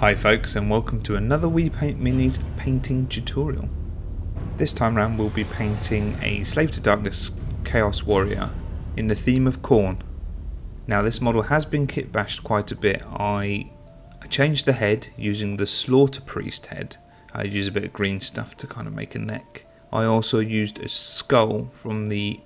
Hi folks and welcome to another WePaint Minis painting tutorial. This time round we'll be painting a Slave to Darkness Chaos Warrior in the theme of Khorne. Now this model has been kit bashed quite a bit. I, I changed the head using the Slaughter Priest head. I used a bit of green stuff to kind of make a neck. I also used a skull from the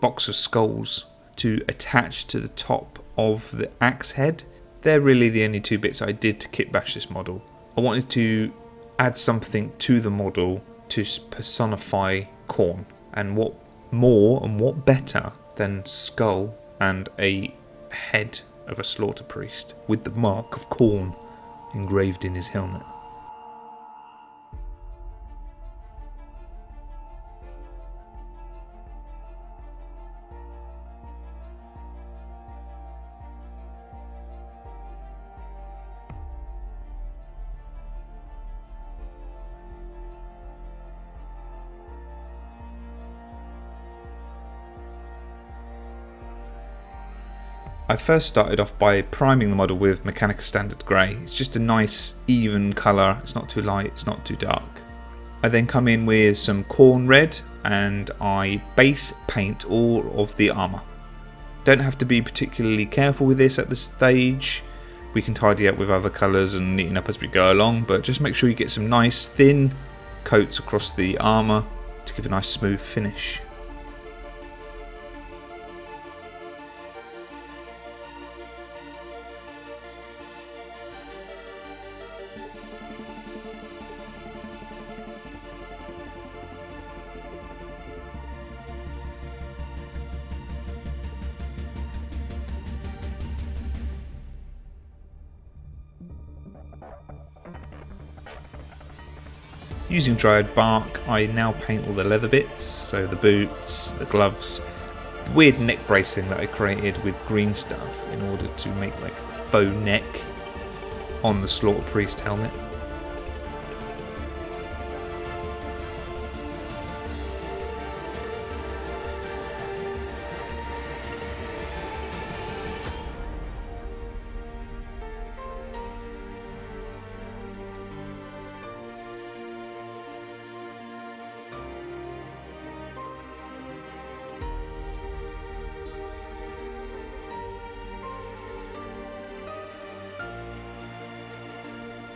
box of skulls to attach to the top of the axe head they're really the only two bits I did to kitbash this model. I wanted to add something to the model to personify Khorne, and what more and what better than skull and a head of a slaughter priest with the mark of Khorne engraved in his helmet. I first started off by priming the model with Mechanicus Standard Grey. It's just a nice even colour, it's not too light, it's not too dark. I then come in with some Khorne Red and I base paint all of the armour. Don't have to be particularly careful with this at this stage. We can tidy up with other colours and neaten up as we go along, but just make sure you get some nice thin coats across the armour to give a nice smooth finish. Using Dryad Bark, I now paint all the leather bits, so the boots, the gloves, the weird neck bracing that I created with green stuff in order to make like faux neck on the Slaughter Priest helmet.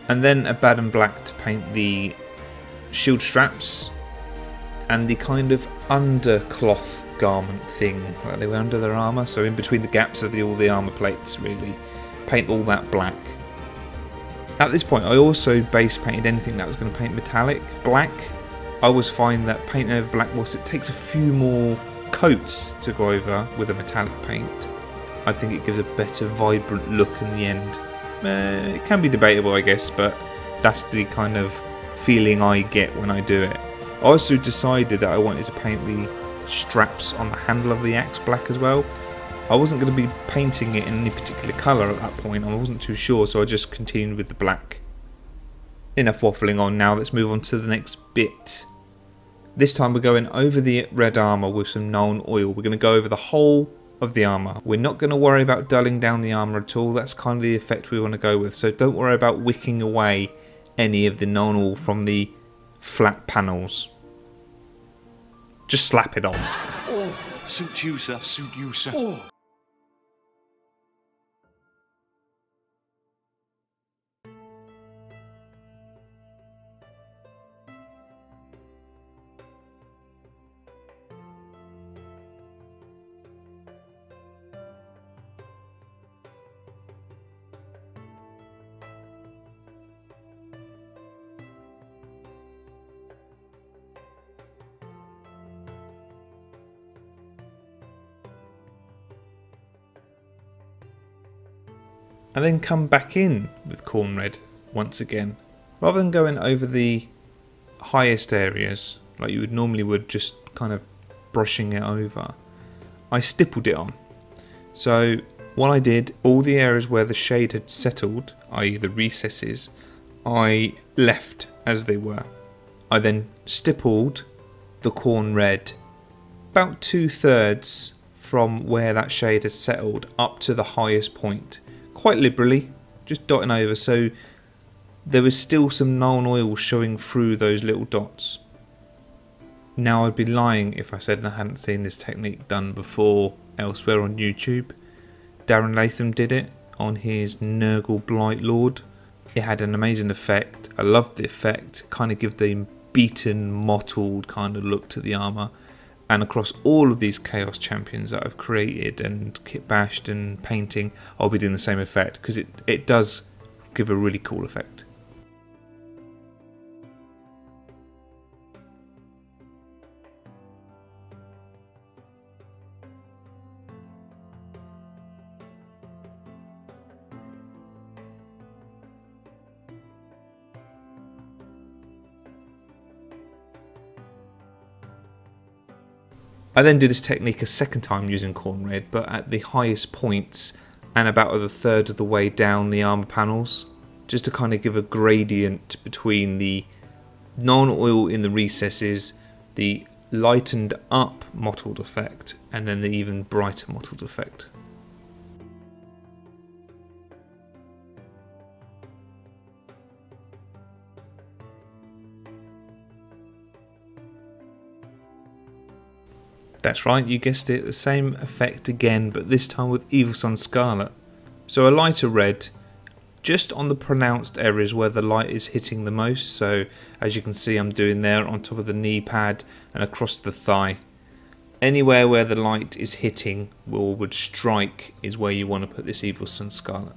And then Abaddon Black to paint the shield straps and the kind of undercloth garment thing that they wear under their armour, so in between the gaps of the, all the armour plates really, paint all that black. At this point I also base painted anything that was going to paint metallic black. I always find that painting over black whilst it takes a few more coats to go over with a metallic paint, I think it gives a better vibrant look in the end uh, it can be debatable, I guess, but that's the kind of feeling I get when I do it. I also decided that I wanted to paint the straps on the handle of the axe black as well. I wasn't going to be painting it in any particular colour at that point, I wasn't too sure, so I just continued with the black. Enough waffling on now, let's move on to the next bit. This time we're going over the red armour with some Nuln Oil. We're going to go over the whole of the armor. We're not going to worry about dulling down the armor at all. That's kind of the effect we want to go with. So don't worry about wicking away any of the Nuln from the flat panels. Just slap it on. Oh, suit you, sir. Suit you, sir. Oh. And then come back in with Khorne Red once again. Rather than going over the highest areas like you would normally would just kind of brushing it over, I stippled it on. So what I did, all the areas where the shade had settled, i.e. the recesses, I left as they were. I then stippled the Khorne Red about two thirds from where that shade had settled up to the highest point quite liberally, just dotting over. So there was still some Nuln Oil showing through those little dots. Now I'd be lying if I said I hadn't seen this technique done before elsewhere on YouTube. Darren Latham did it on his Nurgle Blight Lord. It had an amazing effect. I loved the effect. Kind of give the beaten, mottled kind of look to the armour. And across all of these Chaos Champions that I've created and kit bashed and painting, I'll be doing the same effect because it, it does give a really cool effect. I then do this technique a second time using Khorne Red, but at the highest points and about a third of the way down the armour panels, just to kind of give a gradient between the Nuln Oil in the recesses, the lightened up mottled effect, and then the even brighter mottled effect. That's right, you guessed it, the same effect again, but this time with Evil Sunz Scarlet. So a lighter red, just on the pronounced areas where the light is hitting the most. So as you can see, I'm doing there on top of the knee pad and across the thigh. Anywhere where the light is hitting or would strike is where you want to put this Evil Sunz Scarlet.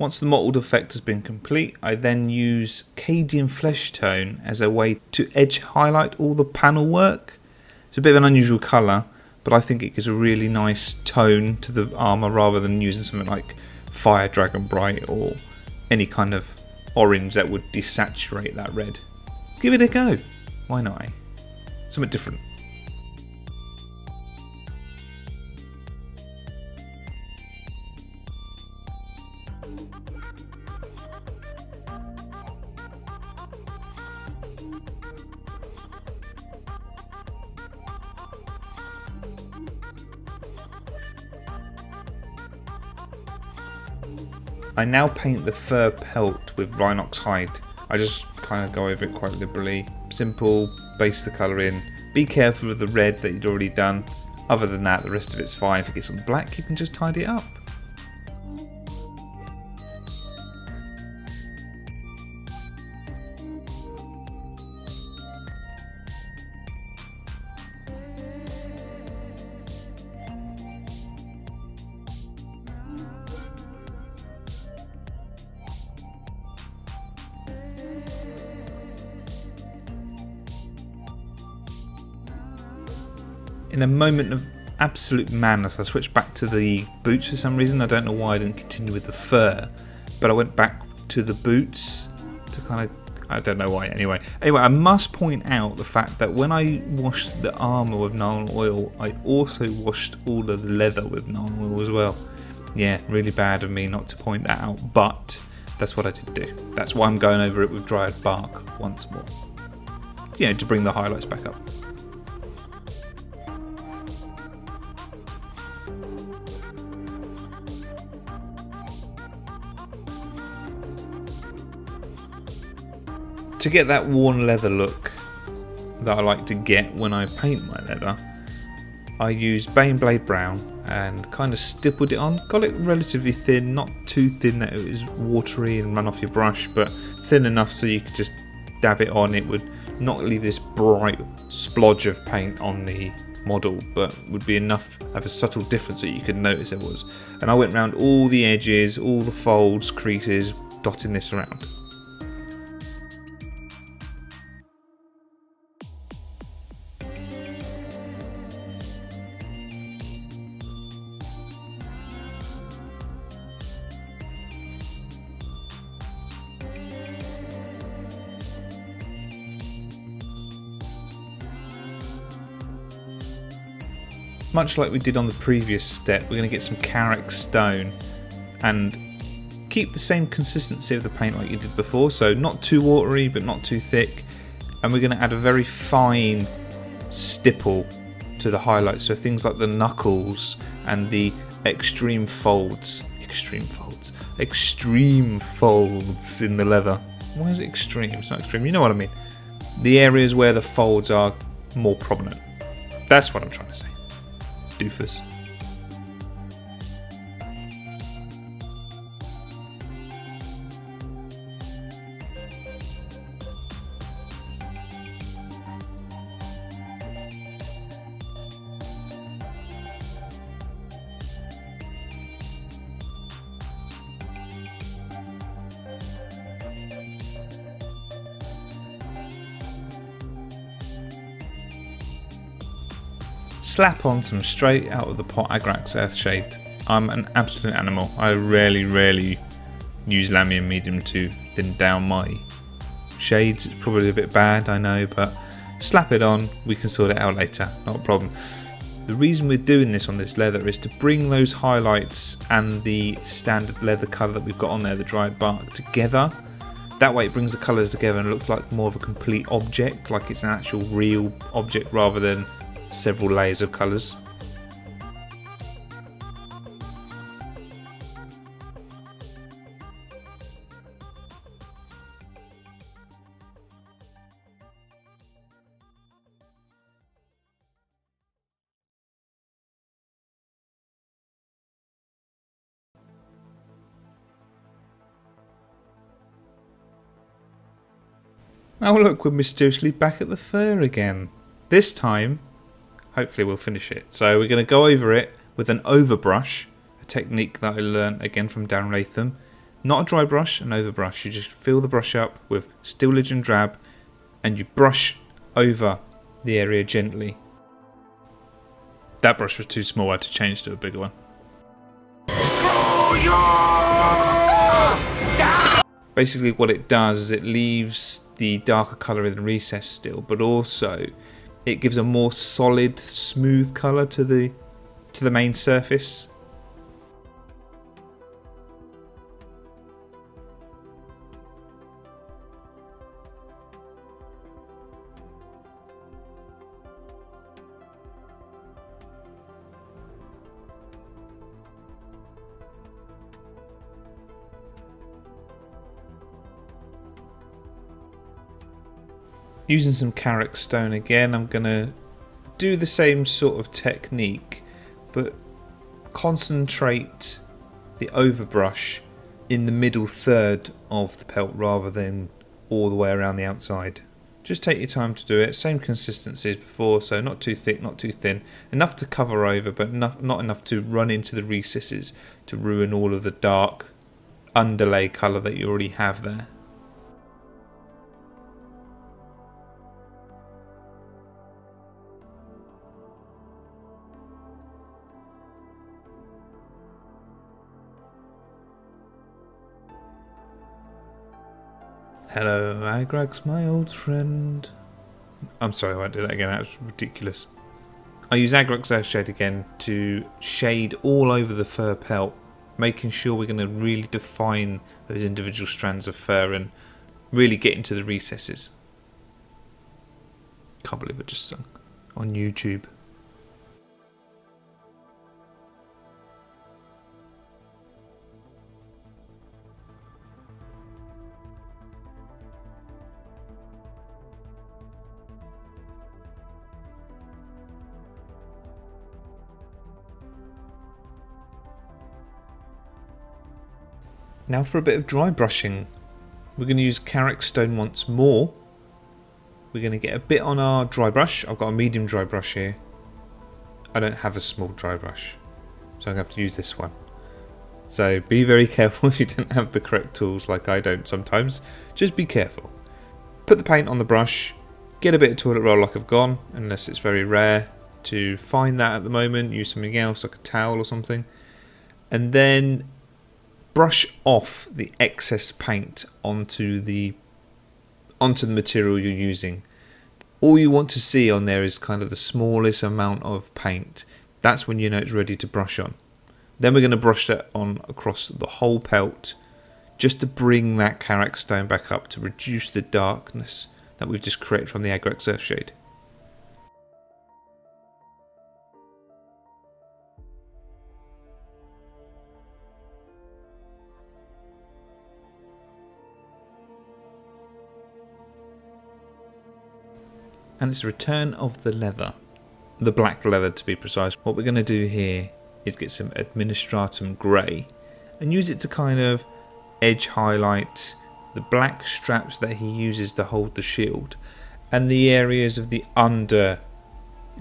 Once the mottled effect has been complete, I then use Cadian Flesh Tone as a way to edge highlight all the panel work. It's a bit of an unusual colour, but I think it gives a really nice tone to the armour rather than using something like Fire Dragon Bright or any kind of orange that would desaturate that red. Give it a go. Why not? Something different. I now paint the fur pelt with Rhinox hide. I just kind of go over it quite liberally. Simple, base the colour in. Be careful of the red that you'd already done. Other than that, the rest of it's fine. If it gets some black, you can just tidy it up. In a moment of absolute madness, I switched back to the boots for some reason. I don't know why I didn't continue with the fur, but I went back to the boots to kind of. I don't know why. Anyway, anyway, I must point out the fact that when I washed the armor with Nuln Oil, I also washed all of the leather with Nuln Oil as well. Yeah, really bad of me not to point that out, but that's what I did do. That's why I'm going over it with Dryad Bark once more. You know, to bring the highlights back up. To get that worn leather look that I like to get when I paint my leather, I used Baneblade Brown and kind of stippled it on. Got it relatively thin, not too thin that it was watery and run off your brush, but thin enough so you could just dab it on. It would not leave this bright splodge of paint on the model, but would be enough of a subtle difference that you could notice it was. And I went around all the edges, all the folds, creases, dotting this around. Much like we did on the previous step, we're going to get some Karak stone and keep the same consistency of the paint like you did before. So not too watery, but not too thick. and we're going to add a very fine stipple to the highlights. So things like the knuckles and the extreme folds, extreme folds, extreme folds in the leather. Why is it extreme? It's not extreme. You know what I mean. The areas where the folds are more prominent. That's what I'm trying to say. Doofus. Slap on some straight out of the pot Agrax Earthshade. I'm an absolute animal. I rarely, rarely use Lahmian Medium to thin down my shades. It's probably a bit bad, I know, but slap it on, we can sort it out later, not a problem. The reason we're doing this on this leather is to bring those highlights and the standard leather colour that we've got on there, the Dryad Bark, together. That way it brings the colours together and looks like more of a complete object, like it's an actual real object rather than several layers of colours. Oh look, we're mysteriously back at the fur again. This time, hopefully we'll finish it. So we're going to go over it with an overbrush, a technique that I learned again from Darren Latham. Not a dry brush, an overbrush. You just fill the brush up with Steel Legion Drab and you brush over the area gently. That brush was too small, I had to change to a bigger one. Basically what it does is it leaves the darker colour in the recess still, but also it gives a more solid, smooth colour to the to the main surface. Using some Karak stone again, I'm going to do the same sort of technique, but concentrate the overbrush in the middle third of the pelt rather than all the way around the outside. Just take your time to do it, same consistency as before, so not too thick, not too thin, enough to cover over, but not, not enough to run into the recesses to ruin all of the dark underlay colour that you already have there. Hello, Agrax, my old friend. I'm sorry, I won't do that again. That's ridiculous. I use Agrax Earthshade again to shade all over the fur pelt, making sure we're going to really define those individual strands of fur and really get into the recesses. Can't believe I just sung on YouTube. Now for a bit of dry brushing. We're going to use Karak Stone once more. We're going to get a bit on our dry brush. I've got a medium dry brush here. I don't have a small dry brush. So I'm going to have to use this one. So be very careful if you don't have the correct tools like I don't sometimes. Just be careful. Put the paint on the brush. Get a bit of toilet roll like I've gone, unless it's very rare to find that at the moment. Use something else like a towel or something. And then brush off the excess paint onto the onto the material you're using. All you want to see on there is kind of the smallest amount of paint. That's when you know it's ready to brush on. Then we're going to brush that on across the whole pelt just to bring that Karak stone back up to reduce the darkness that we've just created from the Agrax Earthshade. And it's return of the leather. The black leather to be precise. What we're going to do here is get some Administratum Grey and use it to kind of edge highlight the black straps that he uses to hold the shield and the areas of the under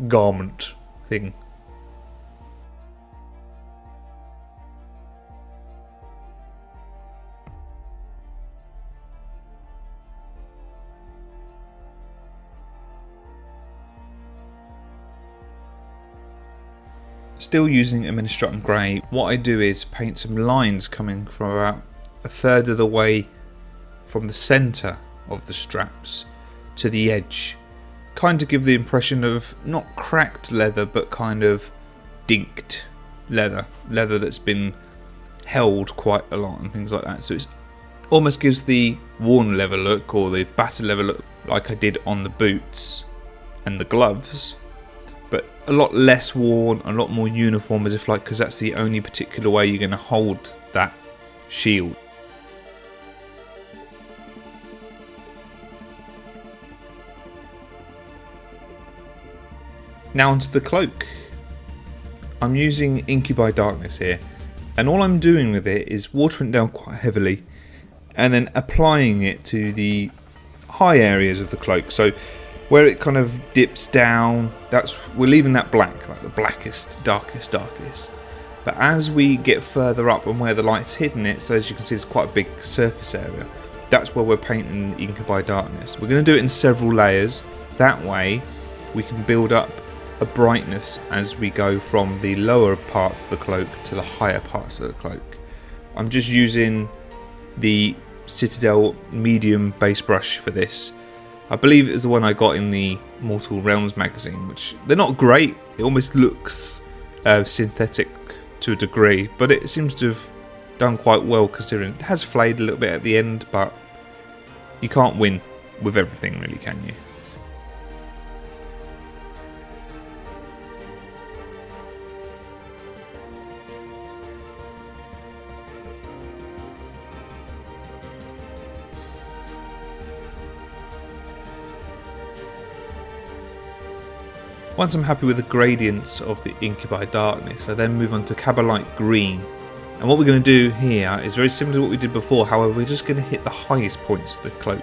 garment thing Still using a Administratum Grey, what I do is paint some lines coming from about a third of the way from the centre of the straps to the edge. Kind of give the impression of not cracked leather but kind of dinked leather. Leather that's been held quite a lot and things like that. So it almost gives the worn leather look or the battered leather look like I did on the boots and the gloves a lot less worn, a lot more uniform, as if like because that's the only particular way you're going to hold that shield. Now onto the cloak. I'm using Incubi Darkness here, and all I'm doing with it is watering it down quite heavily, and then applying it to the high areas of the cloak. So where it kind of dips down that's we're leaving that black like the blackest darkest darkest. But as we get further up and where the light's hidden it so as you can see it's quite a big surface area. That's where we're painting Incubi Darkness. We're going to do it in several layers. That way we can build up a brightness as we go from the lower parts of the cloak to the higher parts of the cloak. I'm just using the Citadel medium base brush for this I believe it was the one I got in the Mortal Realms magazine, which they're not great. It almost looks uh, synthetic to a degree, but it seems to have done quite well considering it has flayed a little bit at the end, but you can't win with everything, really, can you? Once I'm happy with the gradients of the Incubi Darkness, I then move on to Kabalite Green. And what we're going to do here is very similar to what we did before, however we're just going to hit the highest points of the cloak.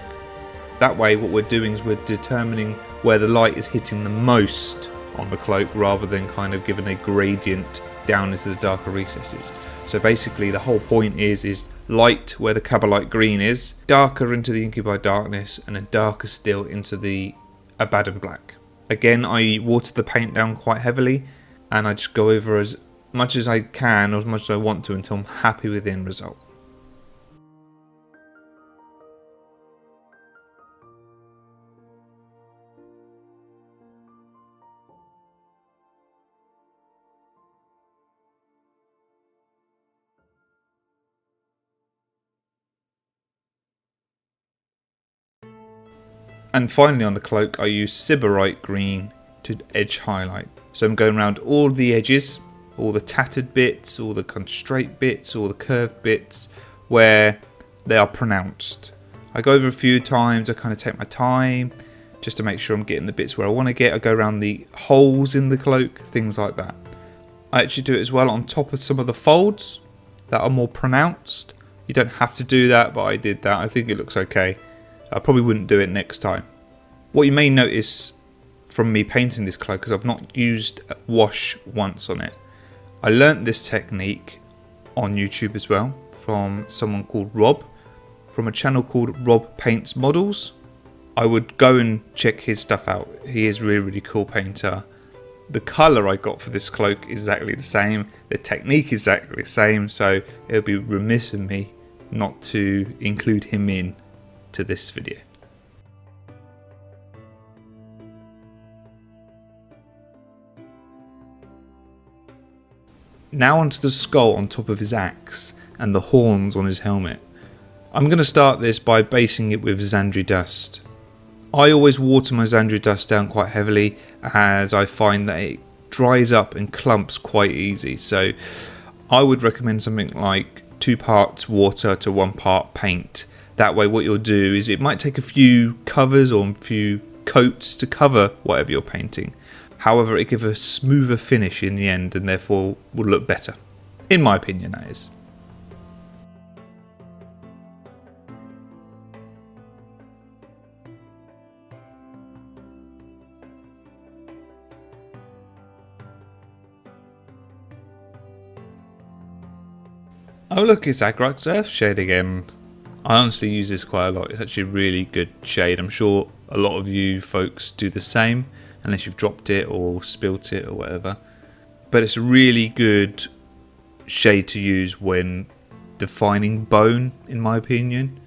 That way what we're doing is we're determining where the light is hitting the most on the cloak rather than kind of giving a gradient down into the darker recesses. So basically the whole point is is light where the Kabalite green is, darker into the Incubi darkness, and then darker still into the Abaddon black. Again, I water the paint down quite heavily and I just go over as much as I can or as much as I want to until I'm happy with the end result. And finally on the cloak I use Sybarite green to edge highlight. So I'm going around all the edges, all the tattered bits, all the kind of straight bits, all the curved bits where they are pronounced. I go over a few times, I kind of take my time just to make sure I'm getting the bits where I want to get. I go around the holes in the cloak, things like that. I actually do it as well on top of some of the folds that are more pronounced. You don't have to do that, but I did that. I think it looks okay. I probably wouldn't do it next time. What you may notice from me painting this cloak is I've not used wash once on it. I learnt this technique on YouTube as well from someone called Rob from a channel called Rob Paints Models. I would go and check his stuff out. He is really really cool painter. The colour I got for this cloak is exactly the same. The technique is exactly the same. So it would be remiss of me not to include him in to this video. Now onto the skull on top of his axe and the horns on his helmet. I'm going to start this by basing it with Zandri Dust. I always water my Zandri dust down quite heavily as I find that it dries up and clumps quite easy. So I would recommend something like two parts water to one part paint. That way, what you'll do is it might take a few covers or a few coats to cover whatever you're painting. However, it gives a smoother finish in the end and therefore will look better. In my opinion, that is. Oh look, it's Agrax Earthshade again. I honestly use this quite a lot. It's actually a really good shade. I'm sure a lot of you folks do the same, unless you've dropped it or spilt it or whatever. But it's a really good shade to use when defining bone, in my opinion.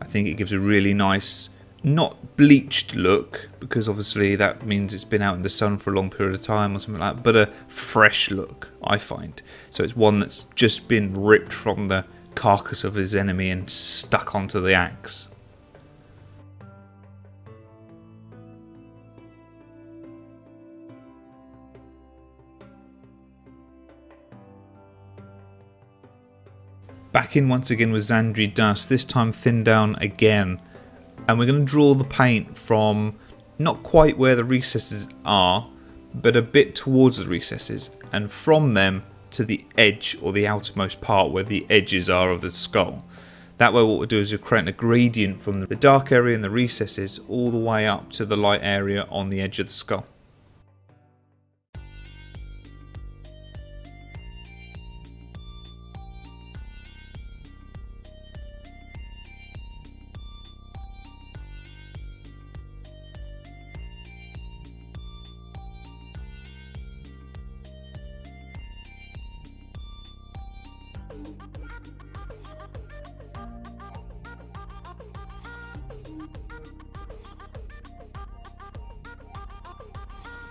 I think it gives a really nice not bleached look because obviously that means it's been out in the sun for a long period of time or something like that, but a fresh look, I find. So it's one that's just been ripped from the carcass of his enemy and stuck onto the axe. Back in once again with Zandri Dust, this time thinned down again and we're going to draw the paint from not quite where the recesses are but a bit towards the recesses and from them to the edge or the outermost part where the edges are of the skull. That way what we'll do is we'll create a gradient from the dark area in the recesses all the way up to the light area on the edge of the skull.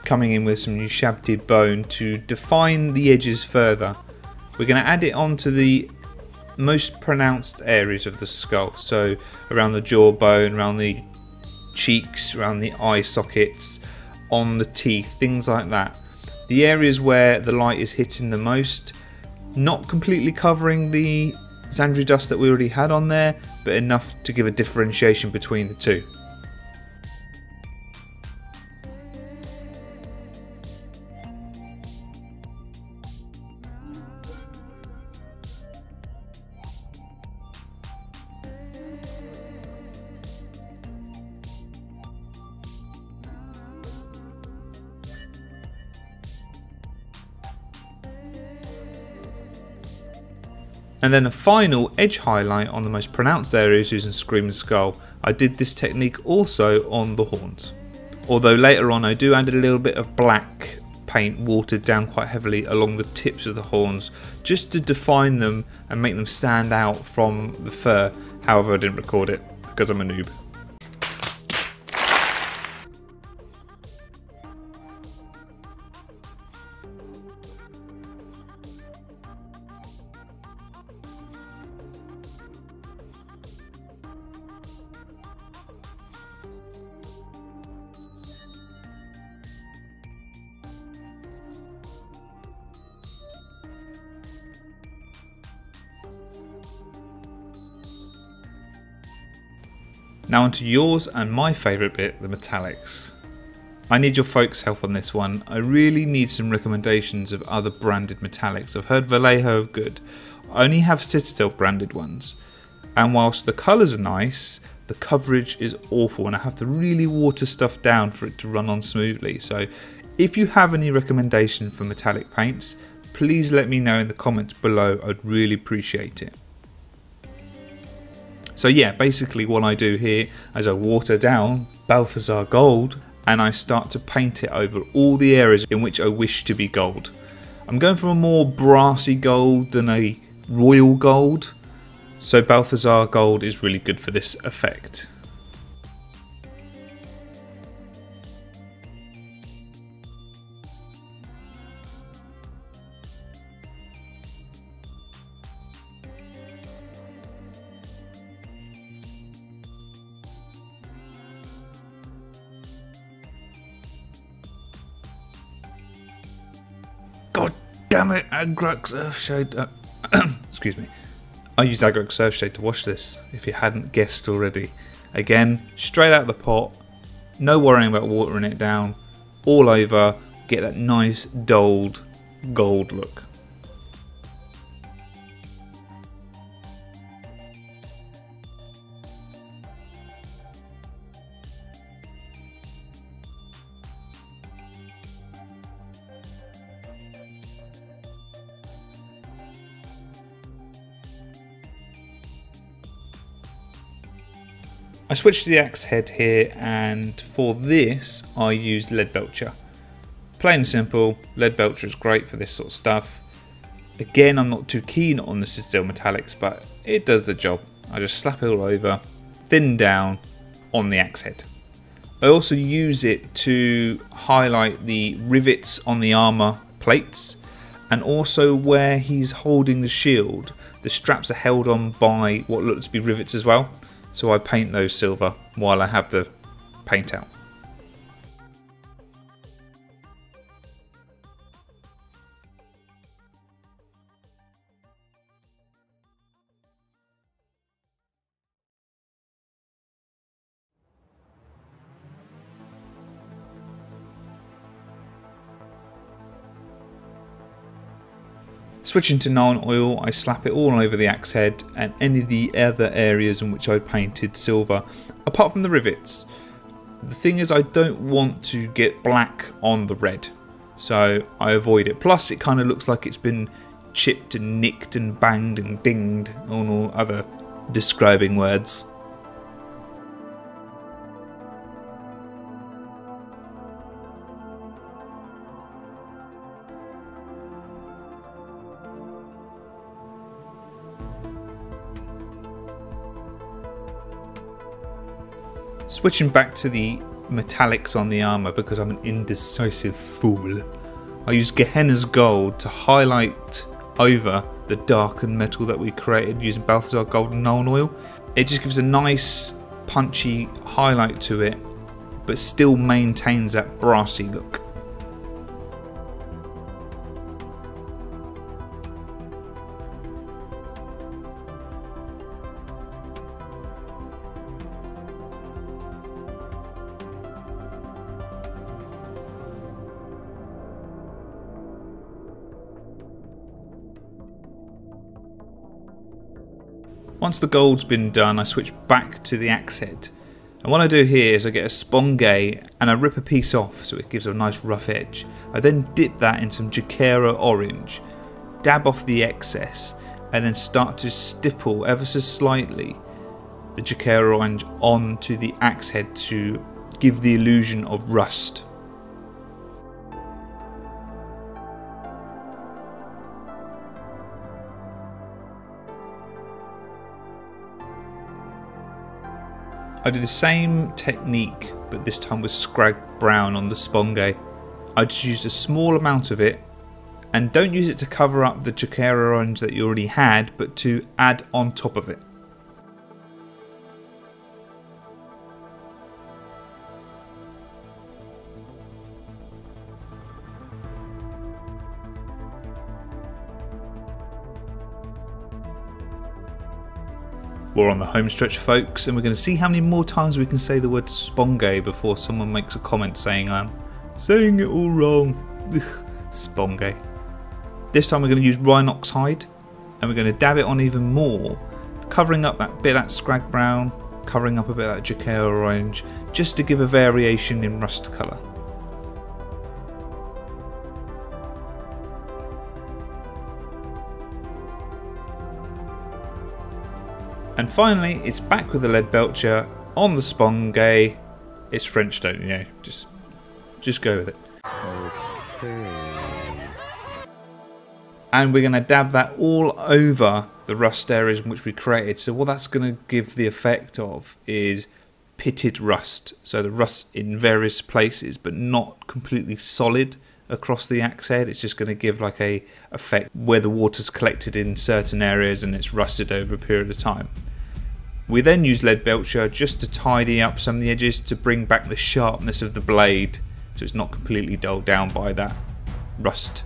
Coming in with some Ushabti bone to define the edges further. We're going to add it onto the most pronounced areas of the skull, so around the jawbone, around the cheeks, around the eye sockets, on the teeth, things like that. The areas where the light is hitting the most, not completely covering the Zandri dust that we already had on there, but enough to give a differentiation between the two. And then a final edge highlight on the most pronounced areas using Screaming Skull. I did this technique also on the horns. Although later on I do add a little bit of black paint watered down quite heavily along the tips of the horns just to define them and make them stand out from the fur. However I didn't record it because I'm a noob. Now onto yours and my favourite bit, the metallics. I need your folks' help on this one. I really need some recommendations of other branded metallics. I've heard Vallejo of good. I only have Citadel branded ones. And whilst the colours are nice, the coverage is awful and I have to really water stuff down for it to run on smoothly. So if you have any recommendation for metallic paints, please let me know in the comments below. I'd really appreciate it. So yeah, basically what I do here is I water down Balthasar gold and I start to paint it over all the areas in which I wish to be gold. I'm going for a more brassy gold than a royal gold, so Balthasar gold is really good for this effect. Damn it, Agrax Earthshade. Uh, excuse me. I used Agrax Earthshade to wash this, if you hadn't guessed already. Again, straight out of the pot, no worrying about watering it down, all over, get that nice, dulled gold look. I switched to the axe head here and for this I used Leadbelcher. Plain and simple, lead belcher is great for this sort of stuff. Again I'm not too keen on the Citadel Metallics but it does the job. I just slap it all over, thin down on the axe head. I also use it to highlight the rivets on the armour plates and also where he's holding the shield the straps are held on by what looks to be rivets as well so I paint those silver while I have the paint out. Switching to Nuln Oil, I slap it all over the axe head and any of the other areas in which I painted silver, apart from the rivets. The thing is I don't want to get black on the red, so I avoid it. Plus it kind of looks like it's been chipped and nicked and banged and dinged, on all other describing words. Switching back to the metallics on the armour because I'm an indecisive fool. I used Gehenna's Gold to highlight over the darkened metal that we created using Balthasar Golden Nuln Oil. It just gives a nice punchy highlight to it but still maintains that brassy look. Once the gold's been done, I switch back to the axe head. And what I do here is I get a Spongay and I rip a piece off so it gives a nice rough edge. I then dip that in some Jokaero orange, dab off the excess, and then start to stipple ever so slightly the Jokaero orange onto the axe head to give the illusion of rust. I did the same technique but this time with Skrag Brown on the Sponge. I just used a small amount of it and don't use it to cover up the Jokaero orange that you already had but to add on top of it. We're on the home stretch, folks, and we're going to see how many more times we can say the word Spongay before someone makes a comment saying I'm saying it all wrong. Spongay. This time we're going to use Rhinox hide, and we're going to dab it on even more, covering up that bit that Skrag Brown, covering up a bit of that Jokaero orange, just to give a variation in rust colour. And finally, it's back with the lead belcher on the Spongay. It's French, don't you know? Just, just go with it. Okay. And we're going to dab that all over the rust areas in which we created. So what that's going to give the effect of is pitted rust. So the rust in various places, but not completely solid across the axe head. It's just going to give like a effect where the water's collected in certain areas and it's rusted over a period of time. We then use lead belcher just to tidy up some of the edges to bring back the sharpness of the blade so it's not completely dulled down by that rust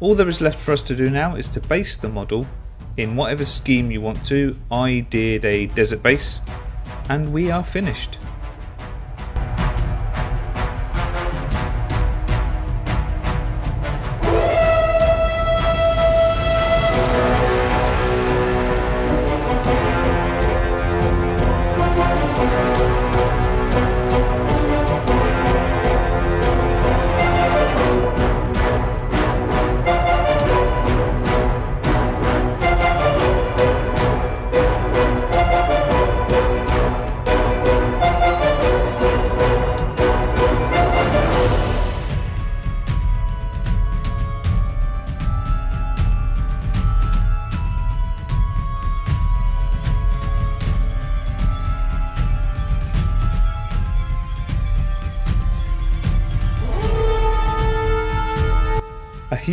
All there is left for us to do now is to base the model in whatever scheme you want to. I did a desert base and we are finished.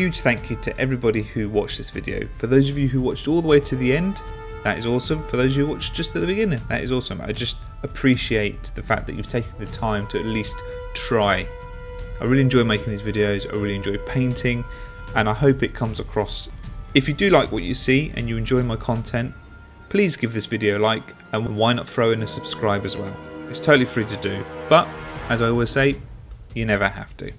Huge thank you to everybody who watched this video. For those of you who watched all the way to the end, that is awesome. For those who watched just at the beginning, that is awesome. I just appreciate the fact that you've taken the time to at least try. I really enjoy making these videos, I really enjoy painting, and I hope it comes across. If you do like what you see and you enjoy my content, please give this video a like and why not throw in a subscribe as well. It's totally free to do, but as I always say, you never have to.